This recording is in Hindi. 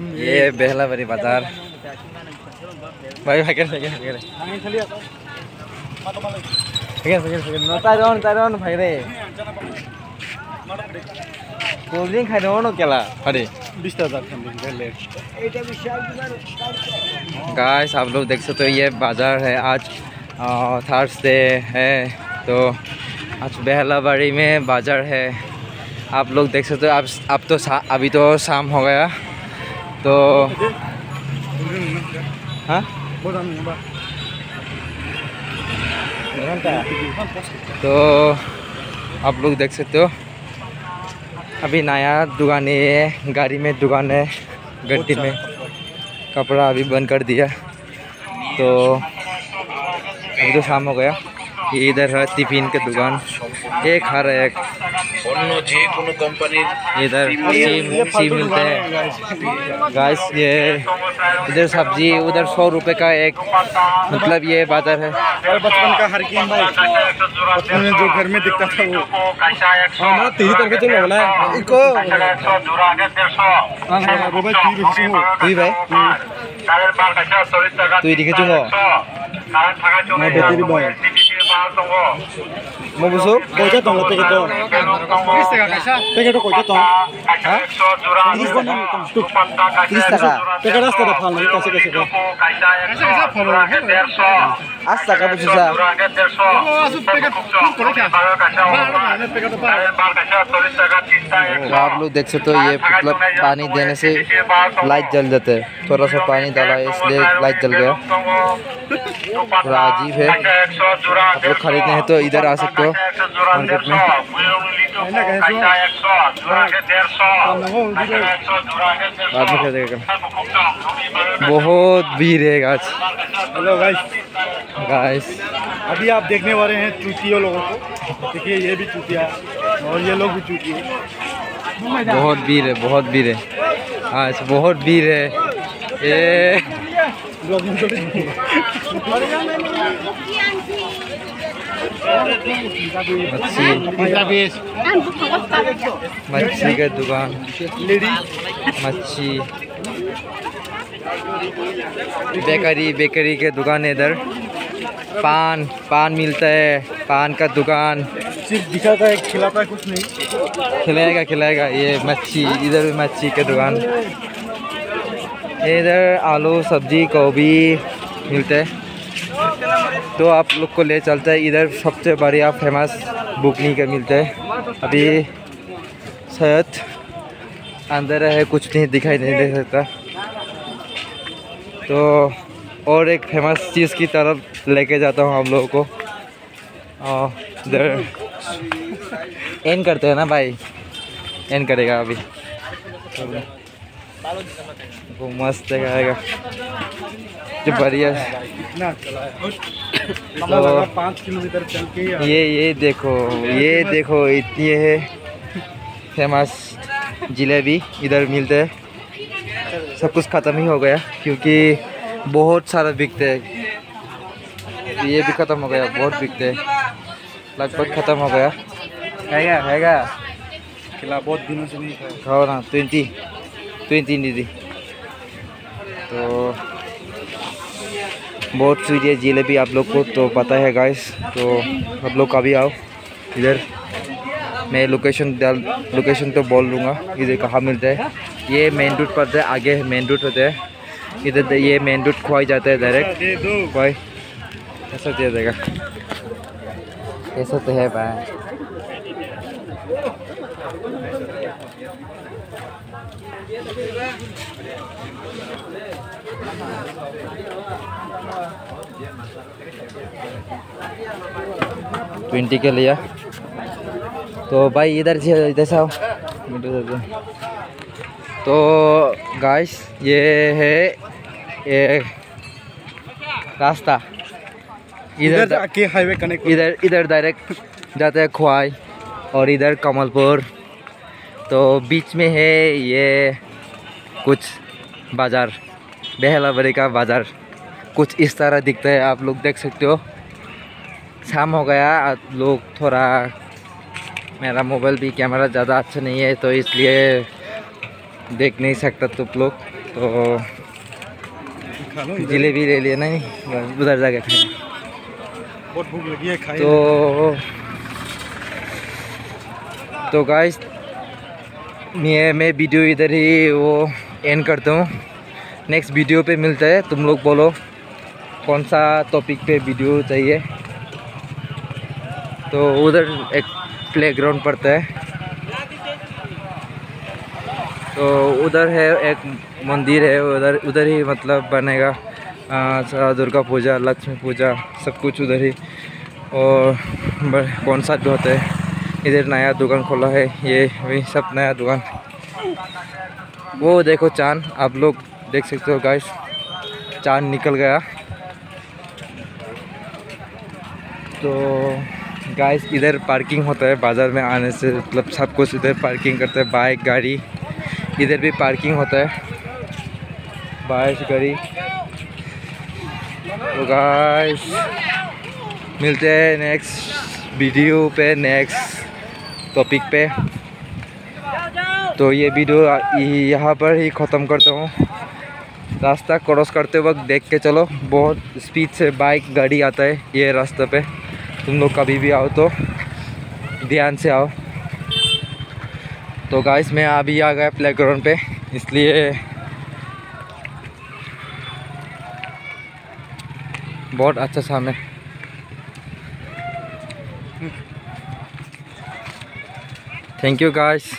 ये बेहला बड़ी बाज़ार। भाई भाई भाई खाई गाइस आप लोग देख सकते हो, ये बाज़ार है आज थर्सडे है। तो आज बेहला बड़ी में बाज़ार है। आप लोग देख सकते हो, आप अब तो अभी तो शाम हो गया। तो हाँ? तो आप लोग देख सकते हो, अभी नया दुकान है, गाड़ी में दुकान है गड्डी में। कपड़ा अभी बंद कर दिया। तो अभी तो शाम हो गया। इधर है टिफ़िन के दुकान। एक हर एक। অন্য যে কোনো কোম্পানির इधर सिम सिम मिलते हैं गाइस ये इधर सब्जी उधर सौ रुपए का एक मतलब ये बाजार है अरे बचपन का हरकीम भाई बचपन में जो घर में दिखता था वो हमारा तेरी तरफ चलो बोला है इको वो भाई तीर से हो তুই ভাই তুই দেখিছো ন মই বুজো কইটা টং পেকেট পেকেট কইটা টং হা 30 টাকা। পেকেট আস্তে দা ফাল টাকা বুঝছ পেকেট मतलब आप लोग देख सकते हो ये मतलब पानी देने से लाइट जल जाता है। थोड़ा सा पानी डाला है इसलिए लाइट जल गया। थोड़ा अजीब है। आप लोग खरीदने हैं तो इधर आ सकते हो। मार्केट में बाद में खरीदेगा बहुत भीड़ है गाछ हेलो गाइस गाइस अभी आप देखने वाले हैं चूतियों लोगों को। देखिए ये भी चूतिया और ये लोग भी चूतिए। बहुत भीड़ है, बहुत भीड़ है। आज बहुत भीड़ है। मच्छी। मच्छी का दुकान। मच्छी। बेकरी बेकरी के दुकान है इधर। पान पान मिलता है, पान का दुकान। सिर्फ़ दिखाता है, खिलाता है कुछ नहीं। खिलाएगा खिलाएगा। ये मच्छी, इधर भी मच्छी के दुकान। इधर आलू, सब्ज़ी, गोभी मिलते हैं। तो आप लोग को ले चलते हैं। इधर सबसे बढ़िया फ़ेमस बुकनी के मिलते हैं। अभी शायद अंदर है, कुछ नहीं दिखाई नहीं दे सकता। तो और एक फ़ेमस चीज़ की तरफ़ लेके जाता हूँ आप लोगों को। इधर एन करते हैं ना भाई। एन करेगा अभी। वो मस्त दिखाएगा जो बढ़िया। है पाँच किलोमीटर चल के ये ये देखो ये देखो इतनी है। फ़ेमस जलेबी इधर मिलते हैं। सब कुछ ख़त्म ही हो गया क्योंकि बहुत सारा बिकते हैं। ये भी ख़त्म हो गया बहुत बिकते हैं। लगभग ख़त्म हो गया। हैगा हैगा खिला बहुत दिनों से नहीं खाओ ना ट्वेंटी ट्वेंटी दीदी। तो बहुत स्वीट है जलेबी आप लोग को तो पता है गाइस तो आप लोग कभी आओ इधर। मैं लोकेशन डाल लोकेशन तो बोल लूँगा इधर कहाँ मिलता है। ये मेन रूट पड़ता है आगे मेन रूट होता है। इधर ये मेन रूट खुआई जाता है डायरेक्ट दो भाई ऐसा दे देगा ऐसा तो है भाई। ट्वेंटी के लिया तो भाई इधर से इधर से। तो गाइस ये है, ये रास्ता। इधर जाके हाईवे कनेक्ट इधर इधर डायरेक्ट जाते हैं खुआई और इधर कमलपुर। तो बीच में है ये कुछ बाज़ार बेहलाबरी का बाज़ार। कुछ इस तरह दिखता है आप लोग देख सकते हो। शाम हो गया आप लोग थोड़ा मेरा मोबाइल भी कैमरा ज़्यादा अच्छा नहीं है तो इसलिए देख नहीं सकता तुम लोग। तो जलेबी ले लिया नहीं उधर जाके खाए बहुत भूख लगी है खाए तो तो गाइस मैं मैं वीडियो इधर ही वो एंड करता हूँ। नेक्स्ट वीडियो पे मिलता है, तुम लोग बोलो कौन सा टॉपिक पे वीडियो चाहिए। तो उधर एक प्लेग्राउंड पड़ता है। तो उधर है एक मंदिर है, उधर उधर ही मतलब बनेगा। दुर्गा पूजा, लक्ष्मी पूजा, सब कुछ उधर ही। और कौन सा भी होता है? इधर नया दुकान खोला है, ये वही सब नया दुकान। वो देखो चाँद, आप लोग देख सकते हो गाइस चाँद निकल गया। तो गाइस इधर पार्किंग होता है, बाज़ार में आने से मतलब सब कुछ इधर पार्किंग करते हैं बाइक गाड़ी। इधर भी पार्किंग होता है बाइक गाड़ी। तो गाइस मिलते हैं नेक्स्ट वीडियो पे नेक्स्ट टॉपिक पे। तो ये वीडियो यहाँ पर ही ख़त्म करता हूँ। रास्ता क्रॉस करते वक्त देख के चलो, बहुत स्पीड से बाइक गाड़ी आता है ये रास्ते पे। तुम लोग कभी भी आओ तो ध्यान से आओ। तो गाइस मैं अभी आ गया प्ले ग्राउंड पे, इसलिए बहुत अच्छा सा हमें थैंक यू गाइस